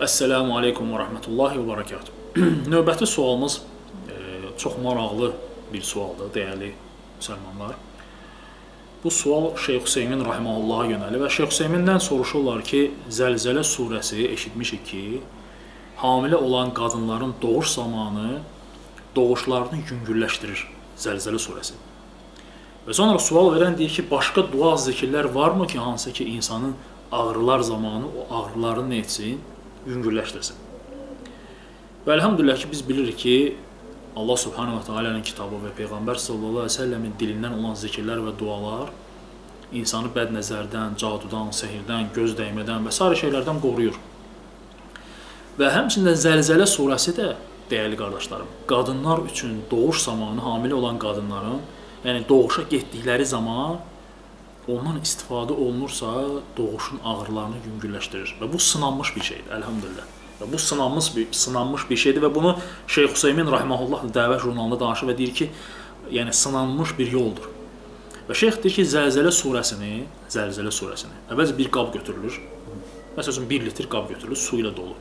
Əssəlamu aleykum və rəhmətullahi və barakatuh. Növbəti sualımız e, çox maraqlı bir sualdır, dəyərli müsəlmanlar. Bu sual Şeyx Hüseymin rahimehullaha yönəlir və Şeyx Hüseymindən soruşurlar ki, Zəlzələ surəsi eşitmişik ki, hamilə olan qadınların doğuş zamanı doğuşlarını yüngülləşdirir Zəlzələ surəsi. Və sonra sual verən deyir ki, başqa dua zikirlər varmı ki, hansı ki insanın ağrılar zamanı o ağrılarını etsin? Yüngülləşdirsin. Və elhamdülillah ki, biz bilirik ki, Allah Subhanahu va Taala'nın kitabı və Peyğəmbər sallallahu əleyhi və səlləmin dilindən olan zikirlər və dualar insanı bəd nəzərdən, cadudan, sehirdən, göz dəymədən və sair şeylərdən qoruyur. Və həmçinin Zəlzələ surəsi də dəyərli qardaşlarım, qadınlar üçün doğuş zamanı hamilə olan qadınların, yəni doğuşa getdikləri zaman ondan istifadə olunursa, doğuşun ağrılarını yüngülləşdirir və bu sınanmış bir şeydir, əlhamdülillah. Və bu sınanmış bir sınanmış bir şeydir və bunu Şeyx Hüseymin rahmehullah Dəvə jurnalında danışır və deyir ki, yəni sınanmış bir yoldur. Və şeyx deyir ki, Zəlzələ surəsini, Zəlzələ surəsini əvvəlcə bir qab götürülür. Məsələn 1 litr qab götürülür, su ilə dolu.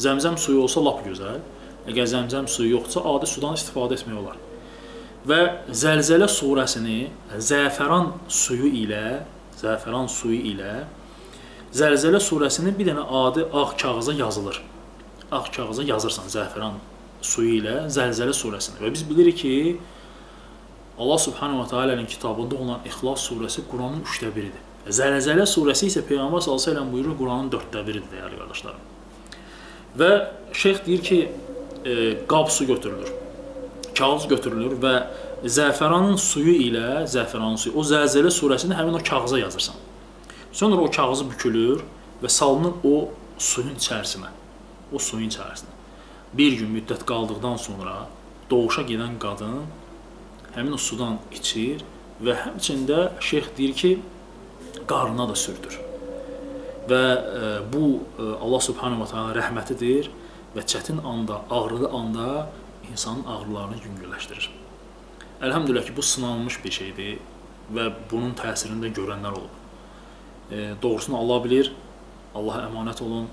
Zəmzəm suyu olsa lap gözəl. Əgər zəmzəm suyu yoxsa, adi sudan istifadə etmək olar və Zəlzələ surəsini zəfəran suyu ilə, zəfəran suyu ilə Zəlzələ surəsini bir dənə adi ağ kağıza yazılır. Ağ kağıza yazırsan zəfəran suyu ilə Zəlzələ surəsini. Və biz bilirik ki, Allah Subhanahu va Taala'nın kitabında olan İxlas surəsi Quranın 3də biridir. Zəlzələ surəsi isə Peyğəmbər sallallahu əleyhi və səlləm buyurur Quranın 4də biridir dəyərli qardaşlarım. Və şeyx deyir ki, e, qab su götürülür kağız götürülür və zəfəranın suyu ilə, zəfəranın suyu, o Zəlzələ surəsini həmin o kağıza yazırsan. Sonra o kağızı bükülür və salınır o suyun içərisinə. O suyun içərisinə. Bir gün müddət qaldıqdan sonra doğuşa gedən qadın həmin o sudan içir və həmçində şeyx deyir ki, qarnına da sürdür. Və e, bu e, Allah Subhanahu va Taala rəhmətidir və çətin anda, ağrılı anda insanın ağrılarını yüngülləşdirir. Əlhamdülillah ki, bu sınanmış bir şeydir və bunun təsirini də görənlər olub. E, doğrusunu Allah bilir. Allaha əmanət olun.